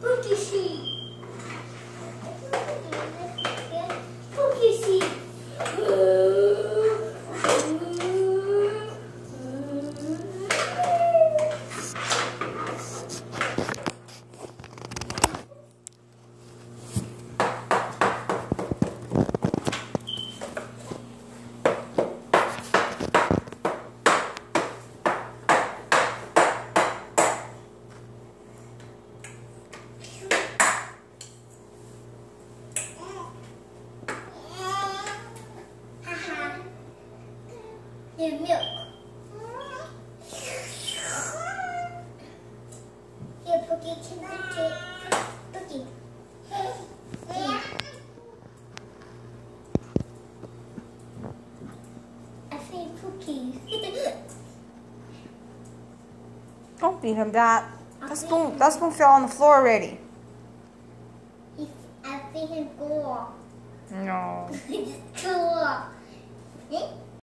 Booty sheep. his milk. Here, Pookie, can I take Pookie? I say Pookie. Don't beat him, Dot. That spoon, that spoon fell on the floor already. I see him go. No. Just go.